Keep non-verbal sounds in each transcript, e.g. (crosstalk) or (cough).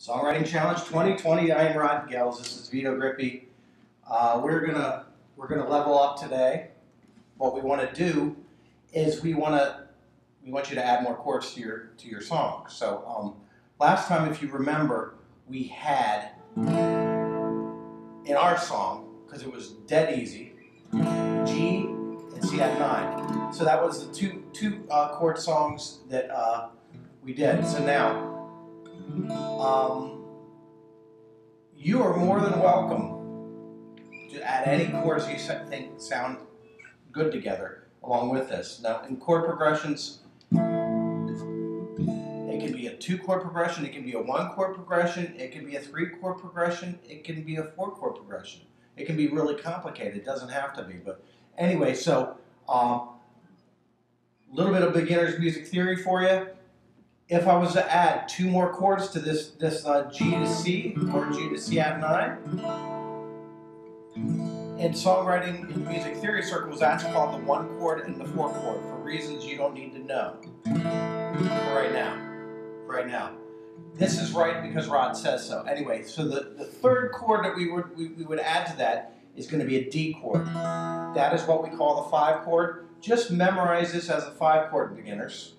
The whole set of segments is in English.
Songwriting Challenge 2020. I am Rod Goelz. This is Vito Grippi. Uh, we're gonna we're gonna level up today. What we want to do is we want to we want you to add more chords to your to your song. So um, last time, if you remember, we had in our song because it was dead easy G and C add nine. So that was the two two uh, chord songs that uh, we did. So now. Um, you are more than welcome to add any chords you think sound good together along with this. Now, in chord progressions, it can be a two chord progression, it can be a one chord progression, it can be a three chord progression, it can be a four chord progression. It can be really complicated, it doesn't have to be. But anyway, so a um, little bit of beginner's music theory for you if I was to add two more chords to this, this uh, G to C, or G to C add 9, in songwriting in music theory circles, that's called the one chord and the four chord for reasons you don't need to know for right now. For right now. This is right because Rod says so. Anyway, so the, the third chord that we would, we, we would add to that is going to be a D chord. That is what we call the five chord. Just memorize this as a five chord, beginners.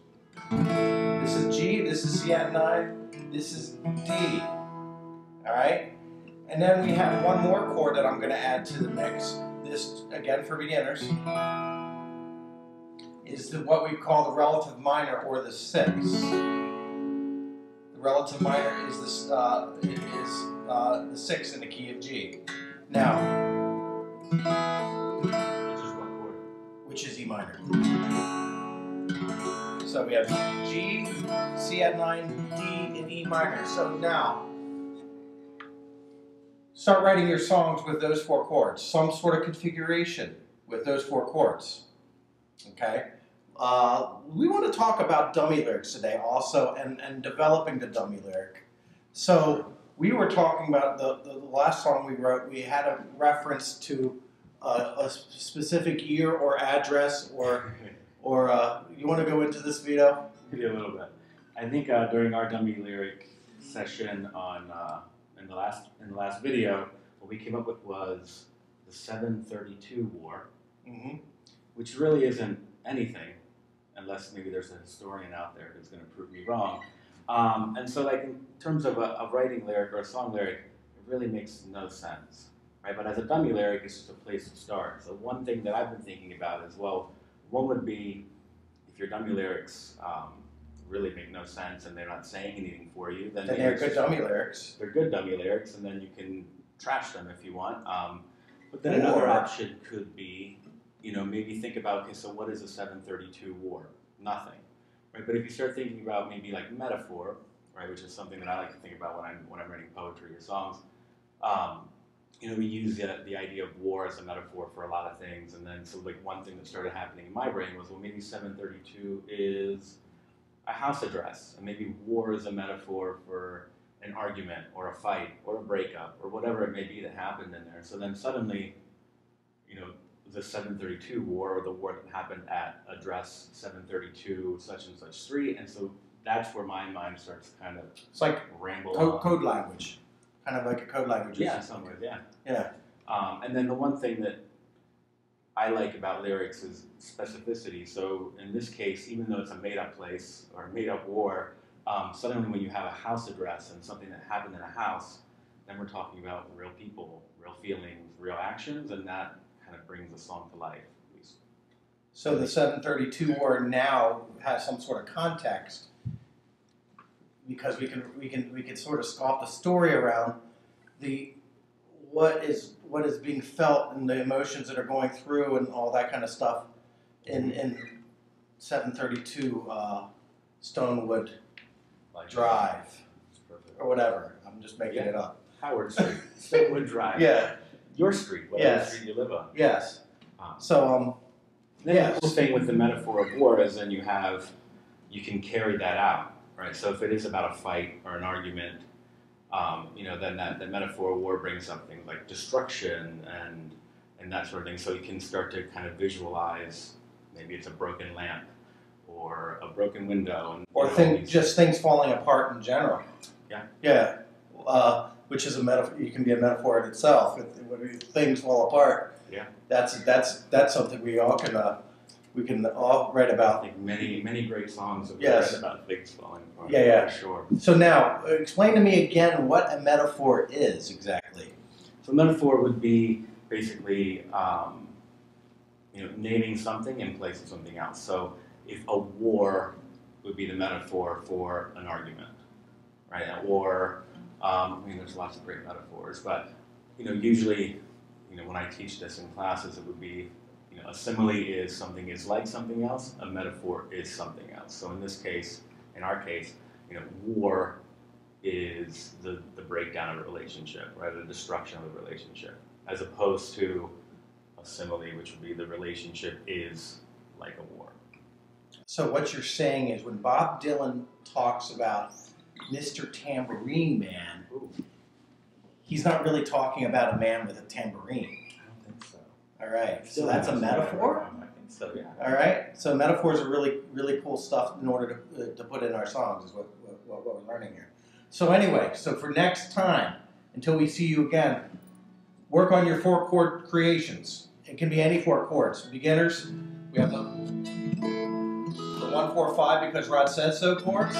This is G, this is C add 9, this is D. Alright? And then we have one more chord that I'm going to add to the mix. This, again for beginners, is the, what we call the relative minor or the six. The relative minor is, this, uh, is uh, the six in the key of G. Now, which is what chord? Which is E minor. So we have G, C add 9, D, and E minor. So now, start writing your songs with those four chords. Some sort of configuration with those four chords. Okay? Uh, we want to talk about dummy lyrics today also and, and developing the dummy lyric. So we were talking about the, the, the last song we wrote, we had a reference to a specific year or address or Or uh, you want to go into this, Vito? Maybe a little bit. I think uh, during our dummy lyric session on uh, in the last in the last video, what we came up with was the 732 War, mm-hmm. which really isn't anything, unless maybe there's a historian out there who's going to prove me wrong. Um, and so, like in terms of a, a writing lyric or a song lyric, it really makes no sense, right? But as a dummy lyric, it's just a place to start. So one thing that I've been thinking about is well one would be if your dummy lyrics um, really make no sense and they're not saying anything for you, then, then they're good dummy lyrics. They're good dummy lyrics, and then you can trash them if you want. Um, but then another option could be, you know, maybe think about okay, so what is a 732 war? Nothing, right? But if you start thinking about maybe like metaphor, right, which is something that I like to think about when I'm when I'm writing poetry or songs. Um, you know, we use the, the idea of war as a metaphor for a lot of things. And then, so like one thing that started happening in my brain was, well, maybe 732 is a house address. And maybe war is a metaphor for an argument or a fight or a breakup or whatever it may be that happened in there. So then suddenly, you know, the 732 war or the war that happened at address 732 such and such street. And so that's where my mind starts kind of it's like ramble code, code language kind of like a code language. Yeah, some ways, yeah. Yeah. Um, and then the one thing that I like about lyrics is specificity. So in this case, even though it's a made-up place or made-up war, um, suddenly when you have a house address and something that happened in a house, then we're talking about real people, real feelings, real actions, and that kind of brings the song to life. At least. So the 732 war now has some sort of context because we can we can we can sort of sculpt the story around the what is what is being felt and the emotions that are going through and all that kind of stuff in in 732 uh, Stonewood like Drive or whatever. I'm just making yeah. it up. Howard Street, Stonewood Drive. (laughs) Yeah. Your street, whatever yes. street you live on. Yes. Um, so um. Yes. the cool thing with the metaphor of war is then you have you can carry that out right? So if it is about a fight or an argument, um, you know, then that the metaphor of war brings up things like destruction and and that sort of thing. So you can start to kind of visualize maybe it's a broken lamp or a broken window, and, or thing, just things falling apart in general. Yeah, yeah. uh, which is a metaphor. You can be a metaphor in itself. It, when things fall apart. Yeah. That's that's that's something we all can uh, we can all write about. think many, many great songs have Yes. about things falling apart. Yeah, yeah. Sure. So now, explain to me again what a metaphor is exactly. So metaphor would be basically, um, you know, naming something in place of something else. So if a war would be the metaphor for an argument, right? Or, um, I mean, there's lots of great metaphors, but you know, usually, you know, when I teach this in classes, it would be, you know, a simile is something is like something else. A metaphor is something else. So in this case, in our case, you know, war is the, the breakdown of a relationship, right? The destruction of a relationship, as opposed to a simile, which would be the relationship is like a war. So what you're saying is when Bob Dylan talks about Mr. Tambourine Man, Ooh, he's not really talking about a man with a tambourine. I don't think so. All right. So that's a metaphor. I think so. Yeah. All right. So metaphors are really, really cool stuff in order to, uh, to put in our songs. Is what, what, what we're learning here. So anyway, so for next time, until we see you again, work on your four chord creations. It can be any four chords. Beginners, we have the the one, four, five because Rod says so chords,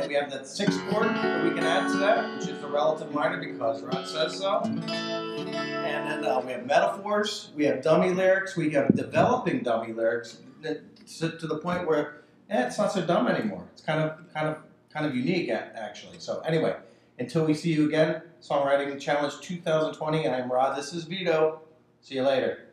then we have that sixth chord that we can add to that, which is the relative minor because Rod says so. And then uh, we have metaphors, we have dummy lyrics, we have developing dummy lyrics to, to the point where eh, it's not so dumb anymore. It's kind of kind of kind of unique actually. So anyway, until we see you again, Songwriting Challenge 2020. I'm Rod. This is Vito. See you later.